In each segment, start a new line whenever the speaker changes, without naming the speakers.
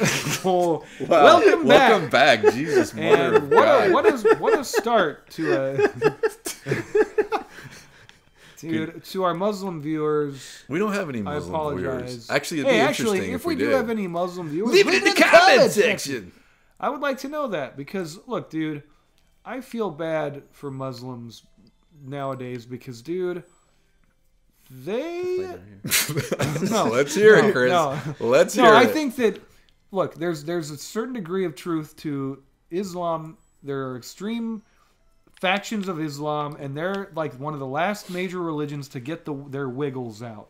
Wow.
welcome back.
Welcome back. Jesus, mother
And what
God.
a, what is what a start to a dude to our Muslim viewers.
we don't have any
I
Muslim
apologize.
viewers. Actually, it'd
hey,
be
actually,
interesting
if,
if,
we, do
did.
have any Muslim viewers,
Leave it in the comment section.
I would like to know that because look, dude, I feel bad for Muslims nowadays because, dude, they no,
Let's hear
no,
it, Chris.
no.
Let's hear
no, I
it.
think that look, there's there's a certain degree of truth to Islam. There are extreme factions of Islam, and they're like one of the last major religions to get the their wiggles out.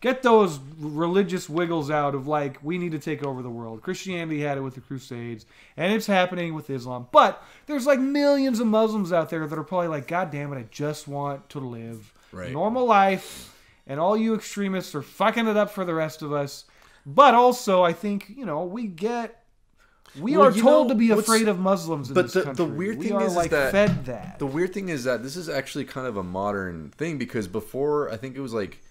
Get those religious wiggles out of like we need to take over the world. Christianity had it with the Crusades, and it's happening with Islam. But there's like millions of Muslims out there that are probably like, God damn it, I just want to live
Right.
normal life, and all you extremists are fucking it up for the rest of us. But also, I think you know we get we
Well,
are told
know,
to be afraid of Muslims in
but
this
the- the
country.
weird
we
thing is- is
like
that
fed that.
The weird thing is that this is actually kind of a modern thing because before I think it was like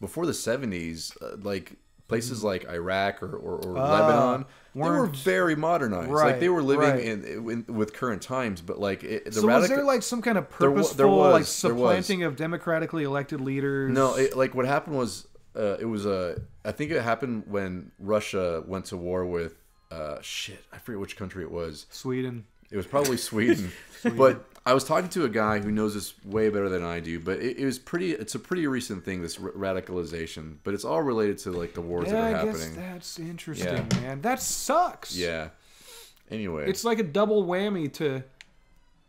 before the 70s, uh, like places like Iraq or, or, or Lebanon, they were very modernized.
Right,
like they were living
right.
in, in with current times, but like it, the
so was there like some kind of purposeful
there was,
like
there was.
supplanting of democratically elected leaders?
no, it, like what happened was uh, it was a. I think it happened when Russia went to war with uh, shit. I forget which country it was.
Sweden.
It was probably Sweden. but I was talking to a guy who knows this way better than I do. But it, it was pretty. It's a pretty recent thing, this r- radicalization. But it's all related to like the wars
Yeah,
that are
I guess
happening.
that's interesting,
Yeah.
man. That sucks.
Yeah. Anyway,
it's like a double whammy to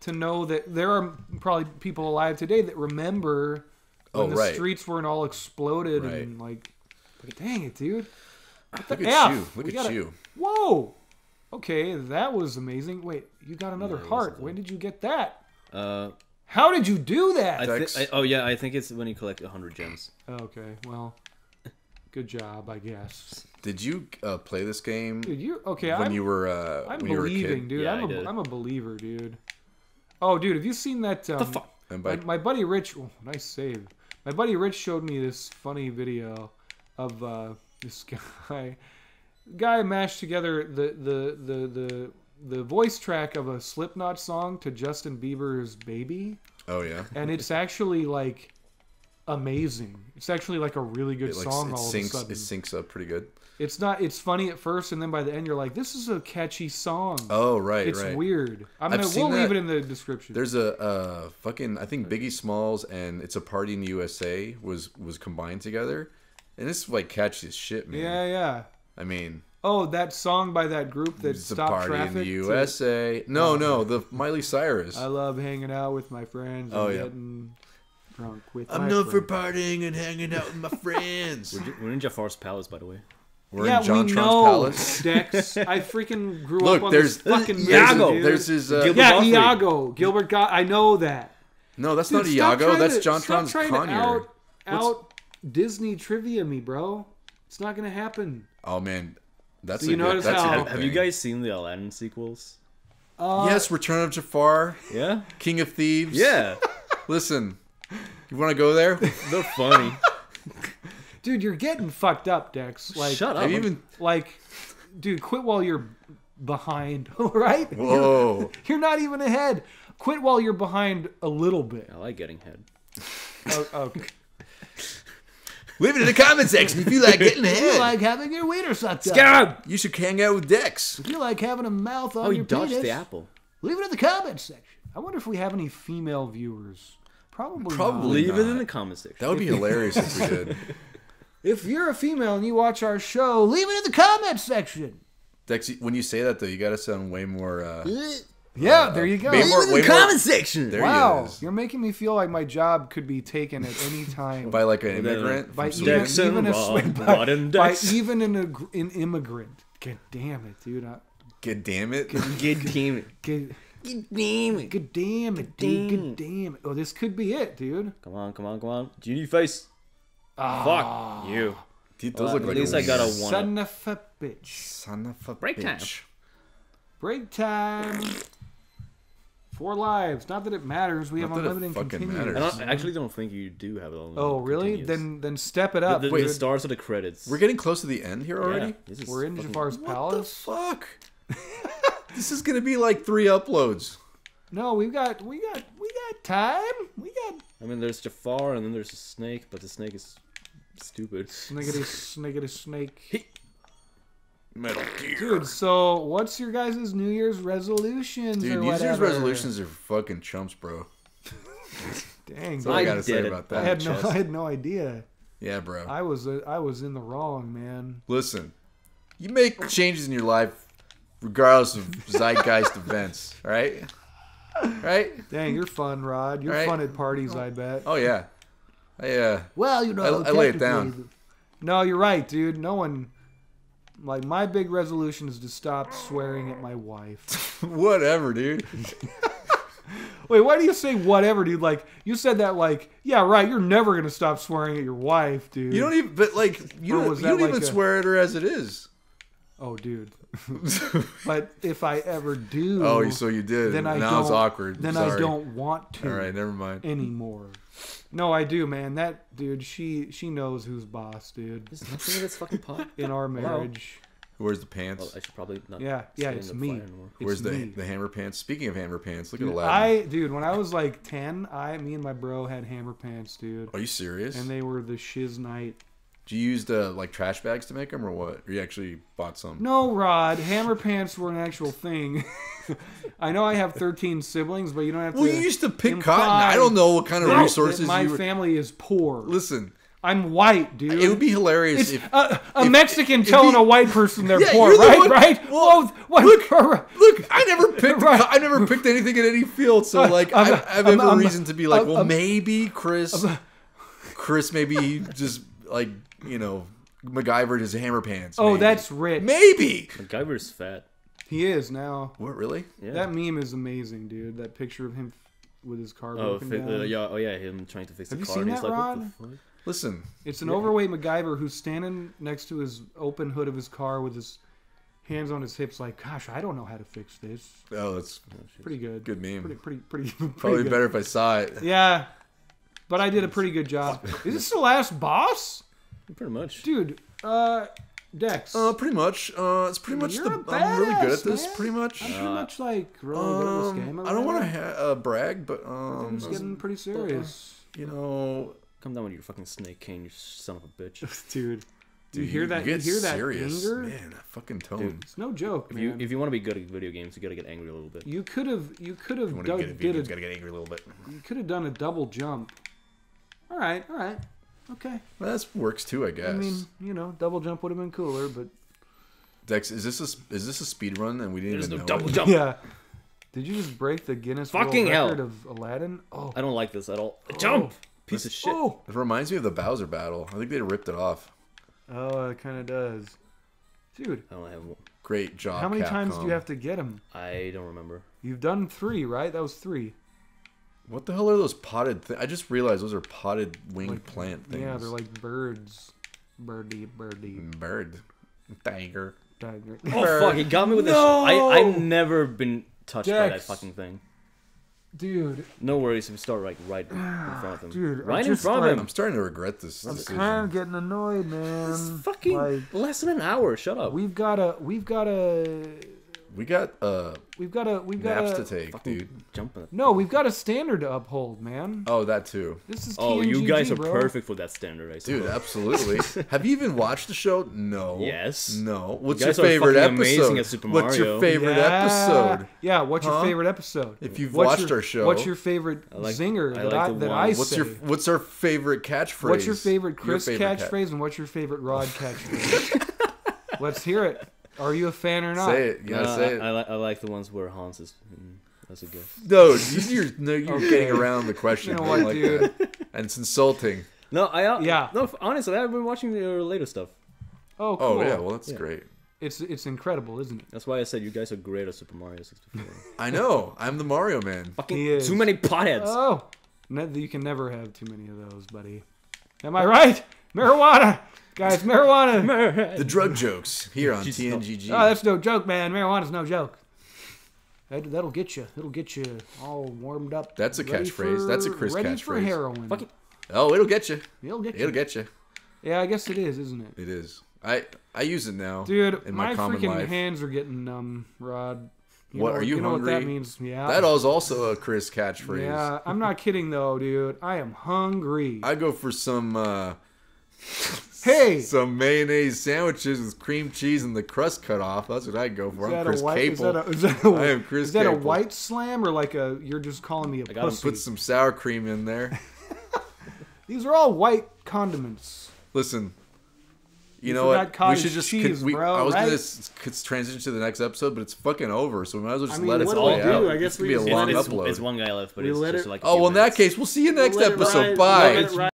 to know that there are probably people alive today that remember
Oh,
the
right.
streets weren't all exploded
Right.
and like, dang it, dude. What
look at
F?
you. Look
We
at
gotta-
you.
Whoa. Okay, that was amazing. Wait, you got another
Yeah,
heart. When did you get that?
Uh,
How did you do that?
I thi-
Dex.
I, oh yeah, I think it's when you collect hundred gems.
okay, well, good job, I guess.
did you uh, play this game
Dude, you okay?
when
I'm,
you were uh,
I'm
when you were a
believing,
kid?
dude.
Yeah,
I'm
I
a,
did.
I'm a believer, dude. Oh, dude, have you seen that? Um,
The fuck?
And
My, my buddy Rich, oh, nice save. My buddy Rich showed me this funny video of uh, this guy. Guy mashed together the, the the the the voice track of a Slipknot song to Justin Bieber's "Baby,"
oh yeah,
and it's actually like amazing. It's actually like a really good
it, like,
song.
it
all
syncs.
of a sudden,
It syncs up pretty good.
it's not. It's funny at first, and then by the end, you're like, "This is a catchy song."
Oh right,
it's
right.
weird. I'm
I've
gonna. We'll leave it in the description.
There's a uh, fucking I think Biggie Smalls and It's a Party in the USA was was combined together, and it's like catchy as shit, man.
yeah, yeah.
I mean,
Oh, that song by that group that
it's a
stopped
party
traffic.
in the
to-
USA. No, no, the Miley Cyrus.
I love hanging out with my friends. And
Oh, yeah.
getting drunk with
I'm
my
known for partying and hanging out with my friends.
We're, we're in Jafar's palace, by the way.
We're
yeah,
in John
we
Tron's
know,
palace.
Dex. I freaking grew
Look,
up on
there's-
this fucking movie,
Iago.
dude.
There's his. Uh,
Gilbert
yeah,
Gottfried.
Iago, Gilbert got. I know that.
no, that's
Dude,
not
stop
Iago. That's
to-
John
stop
Tron's
trying to
Conyer.
out, out Disney trivia me, bro. It's not gonna happen.
Oh man, that's
So
a
you
good.
notice
That's
how-
a
Have,
good
have you guys seen the Aladdin sequels?
Uh,
Yes, Return of Jafar,
Yeah.
King of Thieves.
Yeah.
Listen, you want to go there?
They're funny.
dude, you're getting fucked up, Dex. Like,
Shut up.
Have you
I'm-
even?
like, dude, quit while you're behind. All right.
Whoa.
You're not even ahead. Quit while you're behind a little bit.
I like getting head.
Oh, okay.
Leave it in the comment section if you like getting
If you like having your wiener sucked up.
God!
you should hang out with Dex.
If you like having a mouth oh, on
Oh,
your
you dodged
penis,
the apple.
leave it in the comments section. I wonder if we have any female viewers. Probably.
Probably.
Not.
Leave it in the comment section.
That would be hilarious if we did.
If you're a female and you watch our show, leave it in the comment section.
Dex, when you say that though, you got to sound way more. Uh,
Yeah, there you go.
way more, way more,
section.
There
wow,
is.
you're making me feel like my job could be taken at any time
By like an immigrant
by even,
Sweden.
Even a
Rob,
by,
Rod
by even an, an immigrant. God damn it, dude. I,
God damn it.
Good team.
good,
Damn it.
Good damn it, dude.
damn
Good
it.
damn it. Oh, this could be it, dude.
Come on, come on, come on. Genie face. Ah. Fuck you.
Dude,
Well,
look
at
like
least I got a one.
Son of a bitch.
Son of a
Break time.
bitch.
Break time. Four lives. Not that it matters. We
Not
have
that it
unlimited continues.
I, don't, I actually don't think you do have it on.
Oh, really?
continuous.
Then then step it up.
the,
dude.
the stars of the credits.
We're getting close to the end here already.
Yeah, this is
We're in
fucking-
Jafar's
What the
palace.
fuck? This is gonna be like three uploads.
No, we got we got we got time. We got
I mean, there's Jafar, and then there's a snake, but the snake is stupid.
sniggity sniggity snake.
Metal Gear.
Dude, so what's your guys' New Year's resolutions
Dude,
or
New Year's resolutions are fucking chumps, bro.
Dang,
That's all I,
I
gotta say
it.
about
I
that.
had no. I had no idea.
Yeah, bro.
I was uh, I was in the wrong, man.
Listen, you make changes in your life regardless of zeitgeist events, right? Right?
Dang, you're fun, Rod. You're
Right.
fun at parties, I bet.
Oh yeah. I uh
Well, you know,
I- I lay it down.
No, you're right, dude. No one. Like my big resolution is to stop swearing at my wife.
whatever, dude.
Wait, why do you say whatever, dude? Like you said that, like yeah, right. You're never gonna stop swearing at your wife, dude.
You don't even but like you
Or
don't, you don't
like
even
a-
swear at her as it is.
Oh, dude. but if I ever do,
oh, so you did.
then I
now
don't.
it's awkward.
Then I don't want to.
All right, never mind.
anymore. No, I do, man. That dude, she she knows who's boss, dude.
There's nothing in this fucking pot.
In our marriage.
Where's the pants?
Well, I should probably not.
Yeah, yeah, it's me.
fire.
It's
Where's the
me.
the hammer pants? Speaking of hammer pants, look at
Dude,
Aladdin.
I dude, when I was like ten, I me and my bro had hammer pants, dude,
Are you serious?
and they were the shiz night.
Did you use the like trash bags to make them, or what? Or you actually bought some?
No, Rod, hammer pants were an actual thing. I know I have thirteen siblings, but you don't have
Well,
to.
you used to pick cotton. I don't know what kind of resources
My.
Were...
family is poor.
Listen,
I'm white, dude.
it would be hilarious
It's
if.
a, a
if-
Mexican
if
telling
he-
a white person they're
Yeah,
poor,
the
right? right?
well,
what,
look, Look, I never picked.
Right.
I never picked anything in any field, so like
um,
I, I have
um,
every
um,
reason to be like, well, maybe Chris, Chris, maybe he just like you know MacGyvered his hammer pants.
Oh,
maybe.
that's rich.
maybe.
MacGyver's fat.
He is now.
What really?
Yeah.
That meme is amazing, dude. That picture of him with his car
oh,
broken
fi-
down.
uh, yeah, oh yeah, him trying to fix
Have
the
you
car.
seen
and he's
that,
like,
Rod?
What the fuck?
Listen,
It's an overweight MacGyver who's standing next to his open hood of his car with his hands on his hips, like, "Gosh, I don't know how to fix this."
oh, that's
Pretty good.
good meme.
Pretty, pretty, pretty. pretty
Probably
good.
better if I saw it.
Yeah, but I did a pretty good job. Is this the last boss,
Pretty much.
dude? Uh, Dex.
Uh, pretty much. Uh, it's pretty much
You're
the. I'm really good at this.
man.
Pretty much.
I'm pretty much like really good at this game.
Um, I don't want to ha- uh, brag, but
I'm
um,
just getting pretty serious,
you know,
Come down with your fucking snake cane, you son of a bitch.
dude.
dude,
you hear that? You,
get
hear that
serious.
anger?
man. That fucking tone.
Dude.
It's no joke,
If
man.
you if you want to be good at video games, you gotta get angry a little bit.
You could have you could have
You
done,
get a
did
video,
a,
gotta get angry a little bit.
you could have done a double jump. All right, all right, okay.
Well, that works too, I guess.
I mean, you know, double jump would have been cooler, but
Dex, is this a s- is this a speed run and we didn't
There's
even
no
know
double
it?
jump.
yeah. Did you just break the Guinness
Fucking
World
hell.
Record of Aladdin? Oh,
I don't like this at all. Oh. Jump, piece of oh. shit.
oh,
It reminds me of the Bowser battle. I think they ripped it off.
oh, it kind of does, dude.
I don't have.
Great job.
How many times do
Capcom.
you have to get him?
I don't remember.
You've done three, right? That was three.
What the hell are those potted? things? I just realized those are potted winged
Like,
plant things.
Yeah, they're like birds. Birdie, birdie,
bird, tiger.
tiger.
Oh fuck! He got me with this.
No!
I I've never been touched by that fucking thing.
Dude,
No worries if you start like right in ah, front of him.
Dude,
right in front
like-
of
I'm starting to regret this
I'm
decision.
kind of getting annoyed, man.
It's fucking
Like,
less than an hour. Shut up.
we've got to, we've got to,
We got uh
we've got a we've got
naps to
to.
take,
Fucking
dude.
jumping.
No, we've got a standard to uphold, man.
Oh, that too,
This is
Oh, you guys are
bro.
perfect for that standard, I
dude. Absolutely. Have you even watched the show? No.
Yes.
No. What's
You
your
guys are
favorite
fucking
episode?
amazing at Super
What's your favorite
yeah.
episode?
Yeah, what's your favorite episode?
If you've
What's
watched
your-
our show,
what's your favorite
I like-
zinger
I
that
like
I
the
that
one-
I
What's
say?
your What's our favorite catchphrase?
What's your favorite Chris
favorite cat-
catchphrase and what's your favorite Rod catchphrase? Let's hear it. Are you a fan or not?
Say it. You gotta
No,
say
I,
it.
I, like I like the ones where Hans is. mm, That's a guess.
No, you- you're no, you're
Okay.
getting around the question.
You know what,
like
dude?
that. And it's insulting.
No, I uh,
Yeah.
No, honestly, I've been watching your later stuff.
Oh, cool.
Oh yeah, well that's
Yeah.
great.
It's it's incredible, isn't it?
That's why I said you guys are great at Super Mario 64.
I know. I'm the Mario man.
Fucking
He is.
too many potheads.
Oh, you can never have too many of those, buddy. Am I right? Marijuana, guys, marijuana.
The drug jokes here on
Jesus, no.
TNGG.
Oh, that's no joke, man. Marijuana's no joke. That, that'll get you. It'll get you all warmed up.
That's a catchphrase.
for-
That's a Chris
ready for
catchphrase.
heroin.
Fuck it.
Oh, it'll get you.
It'll get you.
It'll get you.
Yeah, I guess it is, isn't it?
It is. I I use it now,
Dude,
In my
my,
common
freaking
life.
hands are getting numb, Rod. You
What,
know,
are you you
know what that means? Yeah.
That is also a Chris catchphrase.
Yeah, I'm not kidding though, dude. I am hungry.
I go for some uh,
hey,
some mayonnaise sandwiches with cream cheese and the crust cut off. That's what I go for. I'm
that
Chris
a white? Is that a, is that a,
I am Chris
is that a white slam or like a? You're just calling me a
got him.
pussy.
Put some sour cream in there.
These are all white condiments.
Listen, you,
You
know what? we should just.
cheese,
we,
bro,
I was gonna
right?
s- s- transition to the next episode, but it's fucking over. So we might as well just
I mean,
let it
what
do
out.
do?
I
It's
guess
gonna
we
be a long
it's,
upload.
it's one guy left, but
We
it's
let
just
it-
like. Oh, a
Oh
few
well, in that case, we'll see you next
Let it
episode.
ride,
Bye.
let it ride.